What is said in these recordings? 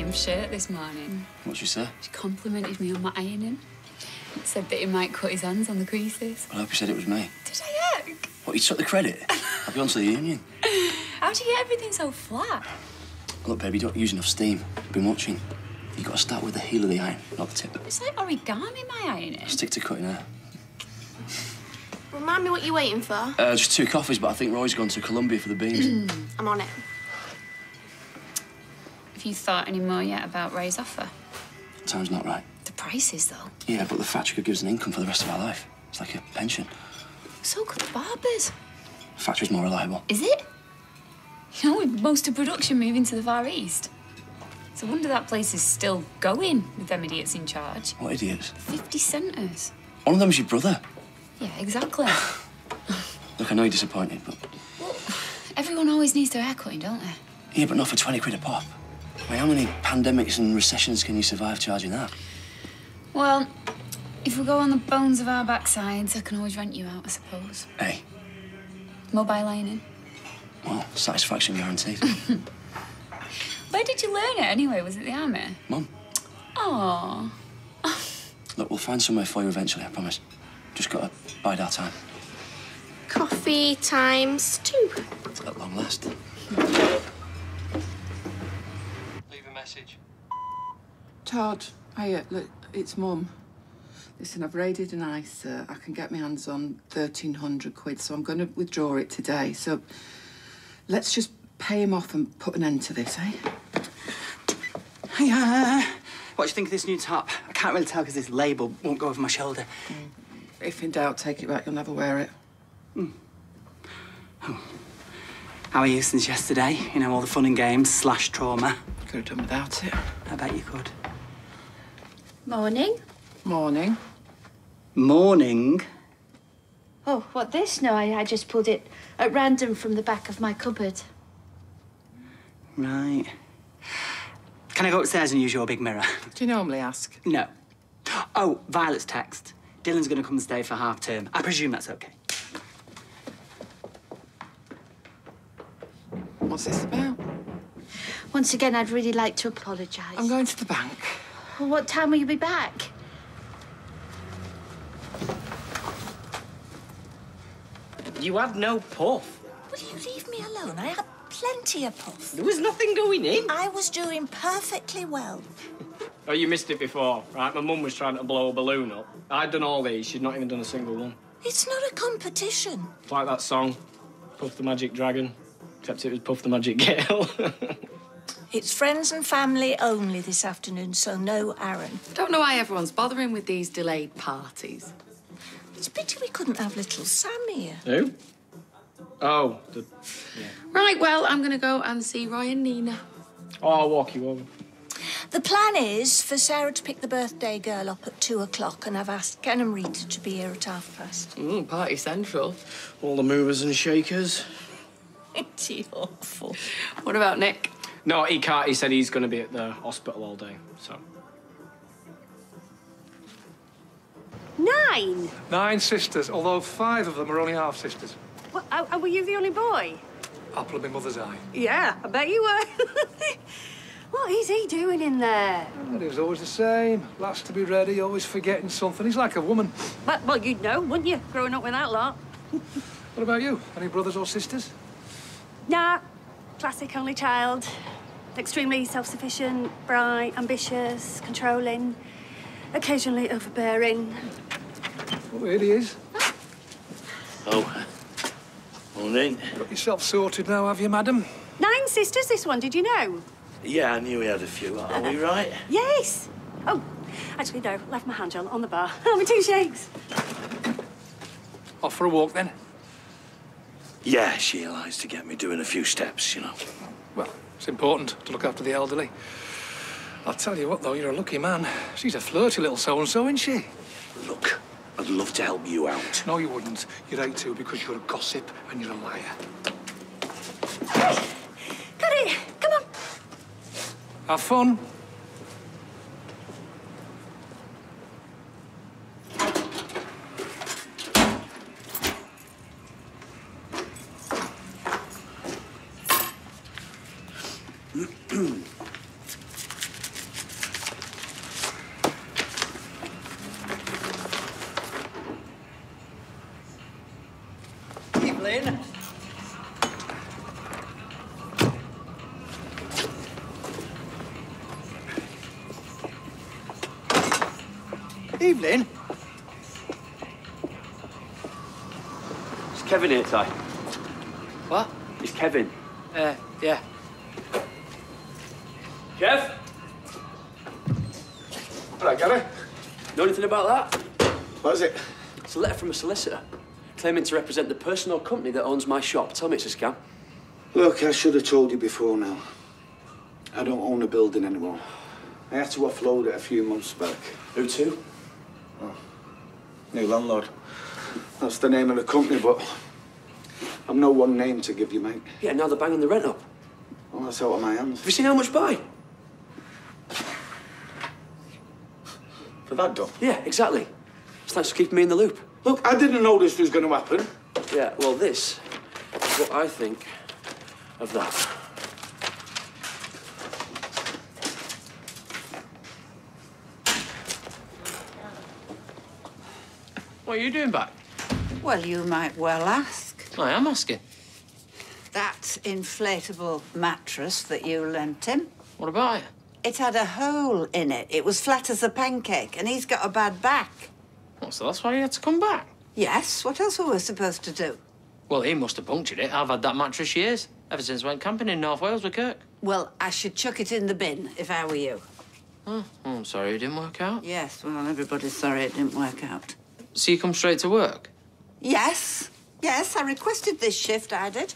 She commented on shirt this morning. What'd you say? She complimented me on my ironing. Said that he might cut his hands on the creases. Well, I hope you said it was me. Did I heck? What, you took the credit? I'll be on to the union. How do you get everything so flat? Look, baby, you don't use enough steam. I've been watching. You've got to start with the heel of the iron, not the tip. It's like origami, my ironing. Stick to cutting hair. Remind me what you're waiting for. Uh, just two coffees, but I think Roy's gone to Colombia for the beans. I'm on it. Have you thought any more yet about Ray's offer? Time's not right. The prices, though. Yeah, but the factory gives us an income for the rest of our life. It's like a pension. So could the barbers. The factory's more reliable. Is it? You know, with most of production moving to the Far East. It's a wonder that place is still going with them idiots in charge. What idiots? 50 centres. One of them's your brother. Yeah, exactly. Look, I know you're disappointed, but... Everyone always needs their hair cutting, don't they? Yeah, but not for 20 quid a pop. I mean, how many pandemics and recessions can you survive charging that? Well, if we go on the bones of our backsides, I can always rent you out, I suppose. Hey, Mobile lining. well, satisfaction guaranteed. Where did you learn it anyway? Was it the army? Mum, Oh. look, we'll find somewhere for you eventually, I promise. Just gotta bide our time. Coffee times two. At long last. Leave a message. Todd, hiya, uh, look, it's Mum. Listen, I've raided an ISA. I can get my hands on 1,300 quid, so I'm going to withdraw it today. So let's just pay him off and put an end to this, eh? Hiya. What do you think of this new top? I can't really tell because this label won't go over my shoulder. Mm. If in doubt, take it back. You'll never wear it. Mm. Oh. How are you since yesterday? You know, all the fun and games slash trauma. Could have done without it. I bet you could. Morning. Morning. Morning. Oh, what this? No, I, I just pulled it at random from the back of my cupboard. Right. Can I go upstairs and use your big mirror? Do you normally ask? No. Oh, Violet's text. Dylan's going to come and stay for half term. I presume that's okay. What's this about? Once again, I'd really like to apologise. I'm going to the bank. Well, what time will you be back? You had no puff. Will you leave me alone? I had plenty of puff. There was nothing going in. I was doing perfectly well. Oh, you missed it before, right? My mum was trying to blow a balloon up. I'd done all these. She'd not even done a single one. It's not a competition. It's like that song, Puff the Magic Dragon, except it was Puff the Magic Gale. It's friends and family only this afternoon, so no Aaron. Don't know why everyone's bothering with these delayed parties. It's a pity we couldn't have little Sam here. Who? Oh, the... Right, well, I'm going to go and see Roy and Nina. Oh, I'll walk you over. The plan is for Sarah to pick the birthday girl up at two o'clock, and I've asked Ken and Rita to be here at half past. Mm, party central. All the movers and shakers. it's awful. What about Nick? No, he can't. He said he's going to be at the hospital all day, so... Nine? Nine sisters, although five of them are only half sisters. What, oh, oh, were you the only boy? Apple of my mother's eye. Yeah, I bet you were. what is he doing in there? But he was always the same. Last to be ready, always forgetting something. He's like a woman. Well, well, you'd know, wouldn't you, growing up with that lot? What about you? Any brothers or sisters? Nah, classic only child. Extremely self-sufficient, bright, ambitious, controlling, occasionally overbearing. Oh, here he is. Oh, morning. Got yourself sorted now, have you, madam? Nine sisters, this one, did you know? Yeah, I knew we had a few. Are we right? Yes. Oh, actually, no, left my hand on, on the bar. Oh, my two shakes. Off for a walk, then? Yeah, she likes to get me doing a few steps, you know. Well, it's important to look after the elderly. I'll tell you what, though, you're a lucky man. She's a flirty little so-and-so, isn't she? Look, I'd love to help you out. No, you wouldn't. You'd hate to because you're a gossip and you're a liar. Got it. Come on. Have fun. Evelyn. It's Kevin here, Ty. What? It's Kevin. Uh, yeah. Kev? Hello, Gary. Know anything about that? What is it? It's a letter from a solicitor claiming to represent the person or company that owns my shop. Tell me it's a scam. Look, I should have told you before now. I don't own a building anymore. I had to offload it a few months back. Who to? Oh. New landlord. That's the name of the company, but I'm no one name to give you, mate. Yeah, now they're banging the rent up. Well, that's out of my hands. Have you seen how much by? For that done? Yeah, exactly. It's thanks for keeping me in the loop. Look, I didn't know this was going to happen. Yeah, well, this is what I think of that. What are you doing back? Well, you might well ask. I am asking. That inflatable mattress that you lent him, What about it? it had a hole in it. It was flat as a pancake, and he's got a bad back. Oh, so that's why you had to come back? Yes, what else were we supposed to do? Well, he must have punctured it. I've had that mattress years. Ever since I went camping in North Wales with Kirk. Well, I should chuck it in the bin if I were you. Oh, I'm sorry it didn't work out. Yes, well, everybody's sorry it didn't work out. So you come straight to work? Yes, yes, I requested this shift, I did.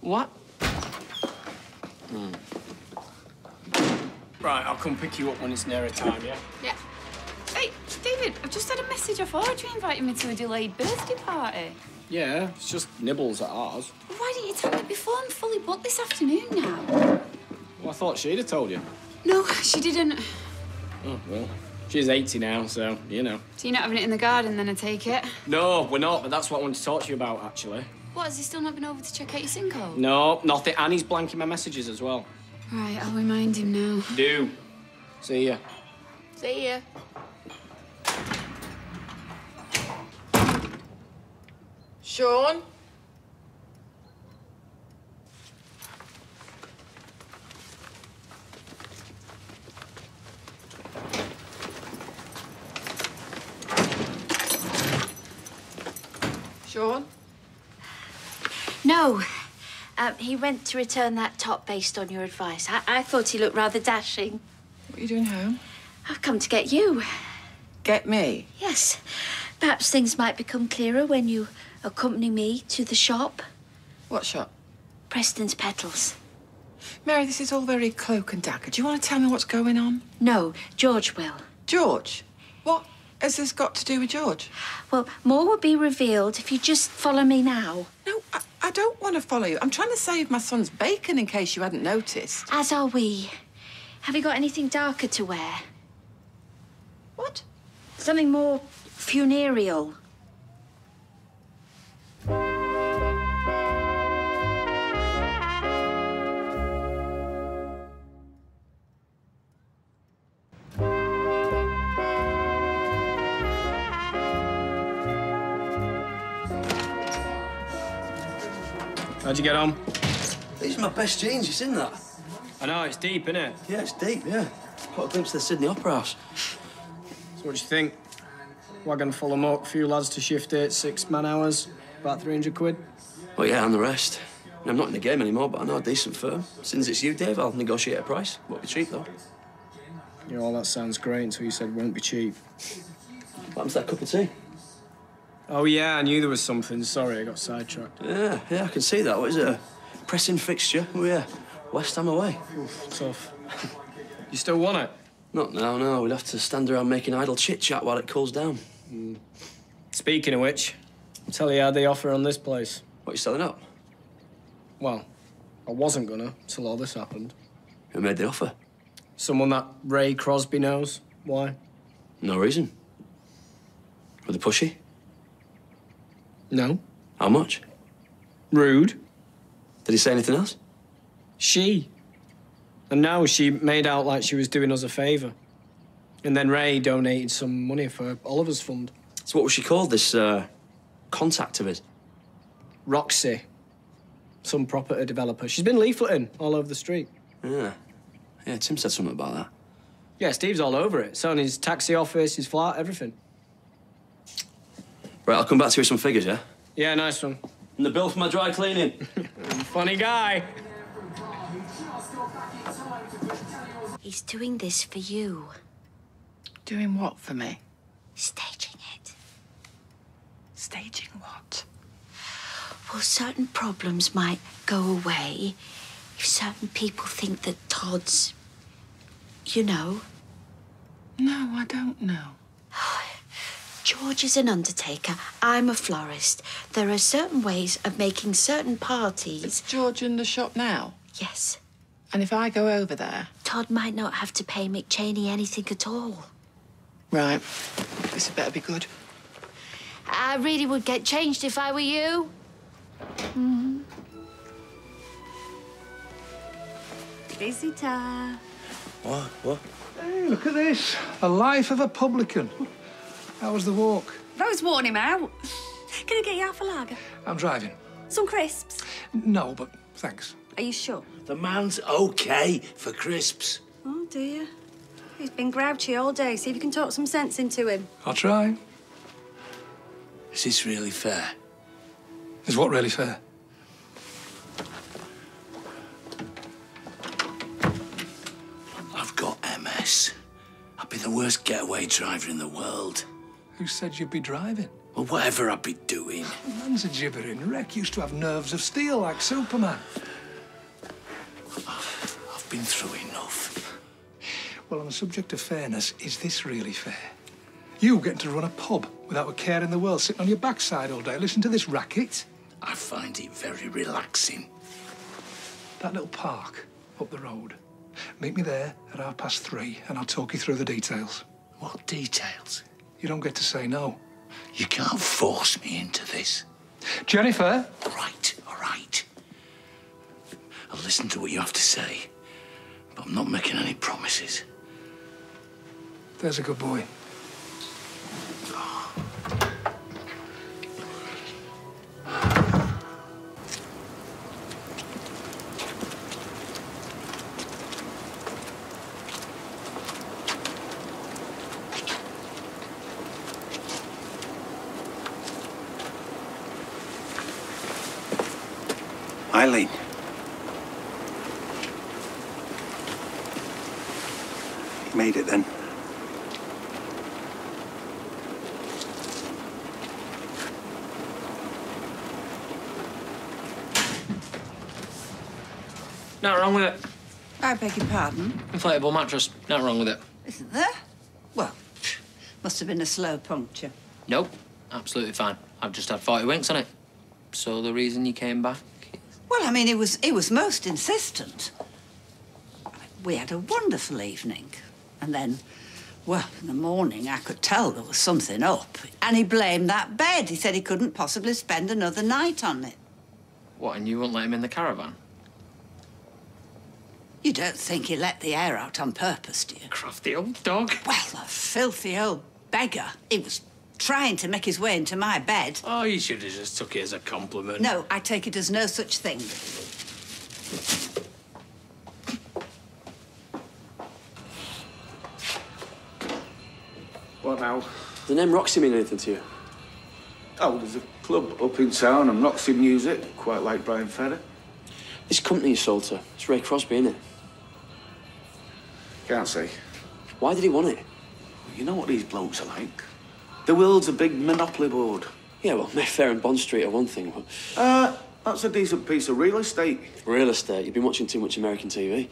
What? Hmm. Right, I'll come pick you up when it's nearer time, yeah? Yeah. Hey, David, I've just had a message off Audrey inviting me to a delayed birthday party. Yeah, it's just nibbles at ours. Why didn't you tell me before? I'm fully booked this afternoon now. Well, I thought she'd have told you. No, she didn't. Oh, well. She's 80 now, so, you know. So you're not having it in the garden then, I take it? No, we're not, but that's what I wanted to talk to you about, actually. What, has he still not been over to check out your sinkhole? No, nothing. And he's blanking my messages as well. Right, I'll remind him now. Do. See ya. See ya. Sean? Sean? No. Um, he went to return that top based on your advice. I, I thought he looked rather dashing. What are you doing home? I've come to get you. Get me? Yes. Perhaps things might become clearer when you accompany me to the shop. What shop? Preston's Petals. Mary, this is all very cloak and dagger. Do you want to tell me what's going on? No, George will. George? What has this got to do with George? Well, more will be revealed if you just follow me now. No, I, I don't want to follow you. I'm trying to save my son's bacon in case you hadn't noticed. As are we. Have you got anything darker to wear? What? Something more funereal. How'd you get on? These are my best jeans, you seen that? I know, it's deep, innit? Yeah, it's deep, yeah. Caught a glimpse of the Sydney Opera House. So what do you think? Wagon full of muck, few lads to shift it, six man hours, about 300 quid. Well, yeah, and the rest. I'm not in the game anymore, but I know a decent firm. Since it's you, Dave, I'll negotiate a price. Won't be cheap, though. You know, all that sounds great until you said won't be cheap. What happens to that cup of tea? Oh, yeah, I knew there was something. Sorry, I got sidetracked. Yeah, yeah, I can see that. What is it? A pressing fixture? Oh, yeah. West Ham away. Oof, tough. you still want it? Not now, no. We'd have to stand around making idle chit-chat while it cools down. Hmm. Speaking of which, I'll tell you how they offer on this place. What, you selling up? Well, I wasn't gonna till all this happened. Who made the offer? Someone that Ray Crosby knows. Why? No reason. Were they pushy? No. How much? Rude. Did he say anything else? She. And now she made out like she was doing us a favour. And then Ray donated some money for Oliver's fund. So what was she called, this, uh, contact of his? Roxy. Some property developer. She's been leafleting all over the street. Yeah. Yeah, Tim said something about that. Yeah, Steve's all over it. So in his taxi office, his flat, everything. Right, I'll come back to you with some figures, yeah? Yeah, nice one. And the bill for my dry cleaning. Funny guy. He's doing this for you. Doing what for me? Staging it. Staging what? Well, certain problems might go away if certain people think that Todd's. You know. No, I don't know. George is an undertaker. I'm a florist. There are certain ways of making certain parties. Is George in the shop now? Yes. And if I go over there? Todd might not have to pay Mick Cheney anything at all. Right. This had better be good. I really would get changed if I were you. Mm. Visitor. What? What? Hey, look at this. A life of a publican. How was the walk? Rose worn him out. Can I get you half a lager? I'm driving. Some crisps? No, but thanks. Are you sure? The man's okay for crisps. Oh, dear. He's been grouchy all day. See if you can talk some sense into him. I'll try. Is this really fair? Is what really fair? I've got MS. I'd be the worst getaway driver in the world. Who said you'd be driving? Well, whatever I'd be doing. Man's a gibbering wreck. Used to have nerves of steel like Superman. I've been through enough. Well, on the subject of fairness, is this really fair? You getting to run a pub without a care in the world, sitting on your backside all day, listen to this racket. I find it very relaxing. That little park up the road. Meet me there at half past three, and I'll talk you through the details. What details? You don't get to say no. You can't force me into this. Jennifer? All right, all right. I'll listen to what you have to say, but I'm not making any promises. There's a good boy. Eileen. You made it then. Nothing wrong with it. I beg your pardon? Inflatable mattress. Nothing wrong with it. Isn't there? Well, must have been a slow puncture. Nope. Absolutely fine. I've just had 40 winks on it. So the reason you came back? Well, I mean, he was he was most insistent. We had a wonderful evening, and then, well, in the morning I could tell there was something up, and he blamed that bed. He said he couldn't possibly spend another night on it. What, and you wouldn't let him in the caravan? You don't think he let the air out on purpose, do you? Crafty old dog. Well, a filthy old beggar. He was trying to make his way into my bed. Oh, you should have just took it as a compliment. No, I take it as no such thing. What now? The name Roxy mean anything to you? Oh, there's a club up in town and Roxy Music, quite like Bryan Ferry. This company you sold to, it's Ray Crosby, isn't it? Can't say. Why did he want it? You know what these blokes are like? The world's a big monopoly board. Yeah, well, Mayfair and Bond Street are one thing, but Uh, that's a decent piece of real estate. real estate, you've been watching too much American TV.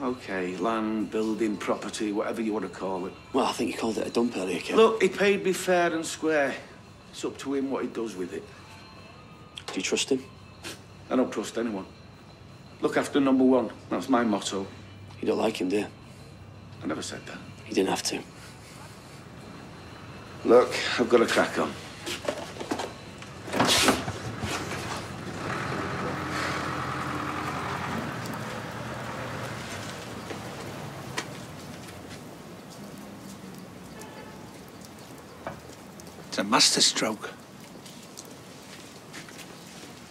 Okay, land, building, property, whatever you want to call it. Well, I think you called it a dump earlier. Look, he paid me fair and square. It's up to him what he does with it. Do you trust him? I don't trust anyone. Look after number one. That's my motto. You don't like him, do you? I never said that. You didn't have to. Look, I've got a crack on. It's a masterstroke.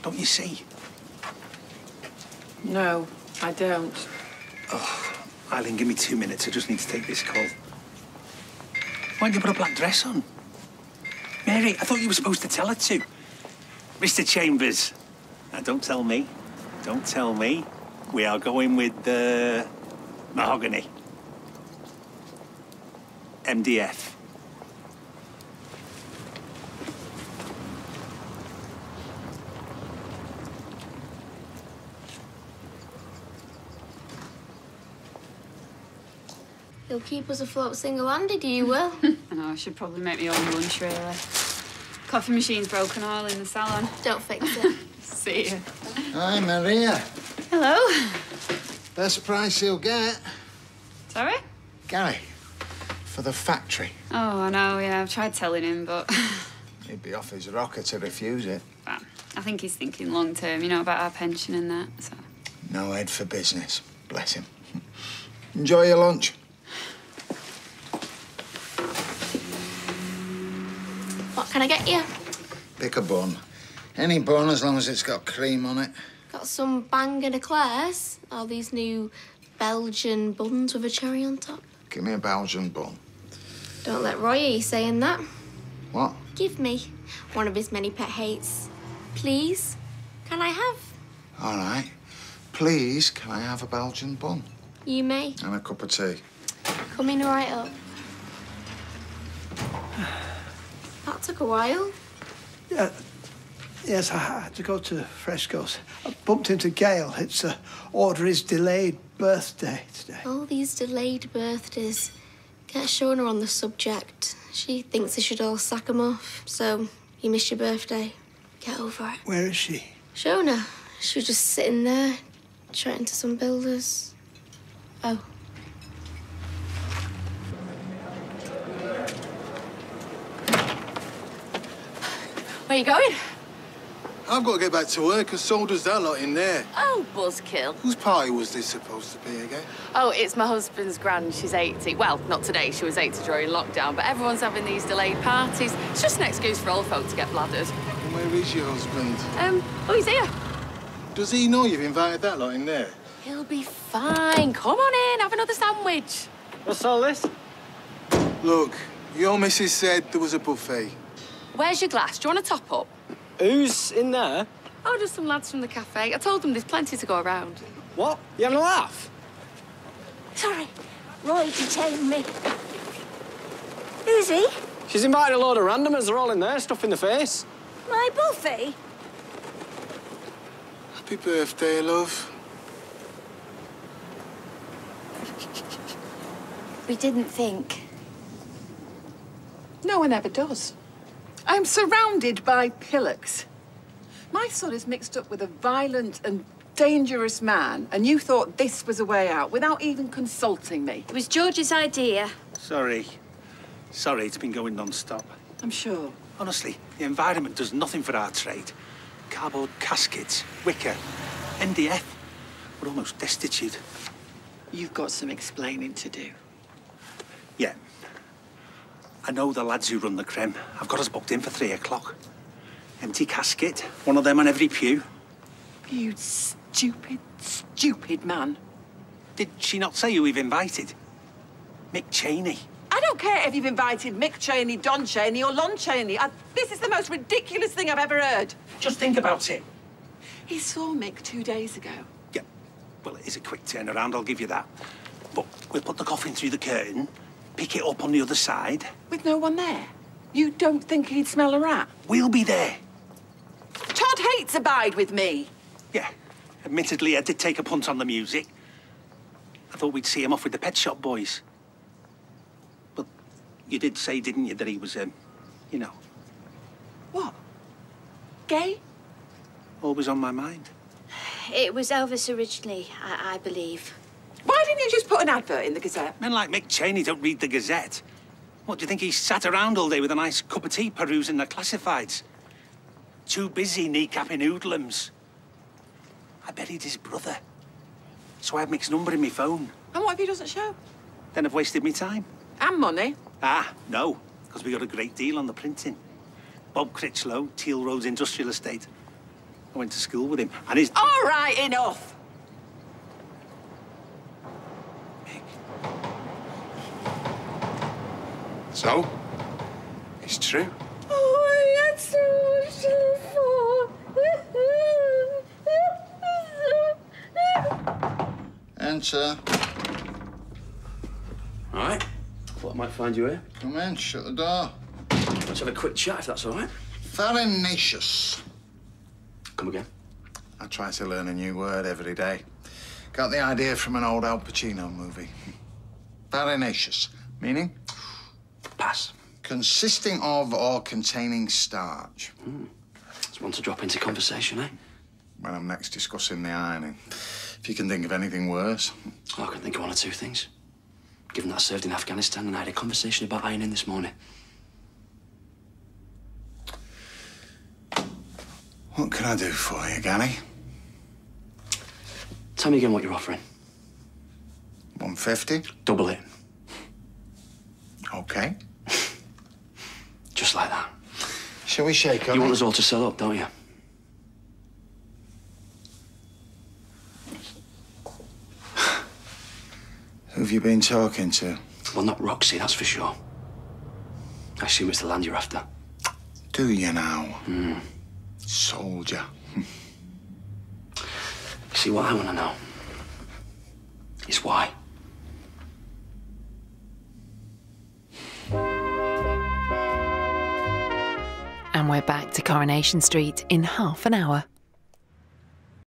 Don't you see? No, I don't. Oh, Eileen, give me two minutes. I just need to take this call. Why didn't you put a black dress on? Mary, I thought you were supposed to tell her to. Mr. Chambers. Now, don't tell me. Don't tell me. We are going with the mahogany. MDF. You'll keep us afloat single-handed, you will. I know, I should probably make my own lunch, really. Coffee machine's broken all in the salon. Don't fix it. See you. Hi, Maria. Hello. Best price you'll get. Sorry? Gary, for the factory. Oh, I know, yeah. I've tried telling him, but He'd be off his rocker to refuse it. I think he's thinking long term, you know, about our pension and that, so. No head for business. Bless him. Enjoy your lunch. What can I get you? Pick a bun. Any bun as long as it's got cream on it. Got some Bang banging eclairs. All these new Belgian buns with a cherry on top. Give me a Belgian bun. Don't let Roy hear you saying that. What? Give me one of his many pet hates. Please? Can I have? All right. Please, can I have a Belgian bun? You may. And a cup of tea. Coming right up. That took a while. Yeah. Yes, I had to go to Freshco's. I bumped into Gail. It's uh, Audrey's delayed birthday today. All these delayed birthdays. Get Shona on the subject. She thinks they should all sack 'em off. So, you miss your birthday. Get over it. Where is she? Shona. She was just sitting there, chatting to some builders. Oh. Where you going? I've got to get back to work, and so does that lot in there. Oh, buzzkill. Whose party was this supposed to be again? Oh, it's my husband's grand. She's 80. Well, not today. She was 80 during lockdown, but everyone's having these delayed parties. It's just an excuse for old folk to get bladdered. And where is your husband? Um, oh, he's here. Does he know you've invited that lot in there? He'll be fine. Come on in, have another sandwich. What's all this? Look, your missus said there was a buffet. Where's your glass? Do you want a top up? Who's in there? Oh, just some lads from the cafe. I told them there's plenty to go around. What? You having a laugh? Sorry, Roy detained me. Who's he? She's invited a load of randomers. They're all in there, stuff in the face. My buffet? Happy birthday, love. We didn't think. No one ever does. I'm surrounded by pillocks. My son is mixed up with a violent and dangerous man, and you thought this was a way out without even consulting me. It was George's idea. Sorry. Sorry, it's been going non-stop. I'm sure. Honestly, the environment does nothing for our trade. Cardboard caskets, wicker, MDF. We're almost destitute. You've got some explaining to do. Yeah. I know the lads who run the crem. I've got us booked in for three o'clock. Empty casket, one of them on every pew. You stupid, stupid man. Did she not say who we've invited? Mick Cheney. I don't care if you've invited Mick Cheney, Don Cheney, or Lon Chaney. I, this is the most ridiculous thing I've ever heard. Just think about it. He saw Mick two days ago. Yeah. Well, it is a quick turnaround, I'll give you that. But we'll put the coffin through the curtain, pick it up on the other side. With no one there. You don't think he'd smell a rat? We'll be there. Todd hates abide with me. Yeah. Admittedly, I did take a punt on the music. I thought we'd see him off with the Pet Shop Boys. But you did say, didn't you, that he was, um, you know, What? Gay? always on my mind. It was Elvis originally, I, I believe. Why didn't you just put an advert in the Gazette? Men like Mick Cheney don't read the Gazette. What, do you think he sat around all day with a nice cup of tea perusing the classifieds? Too busy kneecapping hoodlums. I buried his brother. So I had Mick's number in my phone. And what if he doesn't show? Then I've wasted my time. And money? Ah, no, because we got a great deal on the printing. Bob Critchlow, Teal Roads Industrial Estate. I went to school with him, and his. All right, enough. So? It's true? Oh, I had so much Enter. All right. Thought I might find you here. Come in, shut the door. Let's have a quick chat, if that's all right. Farinaceous. Come again. I try to learn a new word every day. Got the idea from an old Al Pacino movie. Farinaceous, meaning? Pass. Consisting of or containing starch. It's one to drop into conversation, eh? When I'm next discussing the ironing. If you can think of anything worse. Oh, I can think of one or two things. Given that I served in Afghanistan and I had a conversation about ironing this morning. What can I do for you, Granny? Tell me again what you're offering. 150? Double it. Okay. Just like that. Shall we shake on You want us all to sell up, don't you? Who've you been talking to? Well, not Roxy, that's for sure. I assume it's the land you're after. Do you now? Hmm. Soldier. See, what I want to know is why. And we're back to Coronation Street in half an hour.